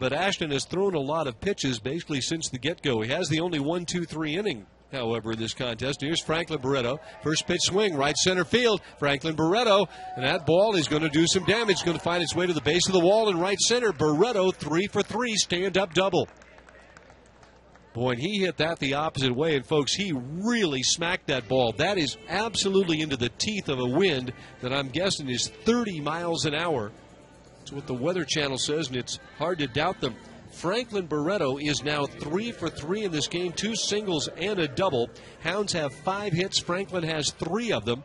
but Ashton has thrown a lot of pitches basically since the get go. He has the only one, two, three inning however, in this contest. Here's Franklin Barreto. First pitch swing, right center field. Franklin Barreto. And that ball is going to do some damage. It's going to find its way to the base of the wall in right center. Barreto, three for three, stand up double. Boy, and he hit that the opposite way. And, folks, he really smacked that ball. That is absolutely into the teeth of a wind that I'm guessing is 30 miles an hour. What the Weather Channel says, and it's hard to doubt them. Franklin Barreto is now three for three in this game, two singles and a double. Hounds have five hits. Franklin has three of them.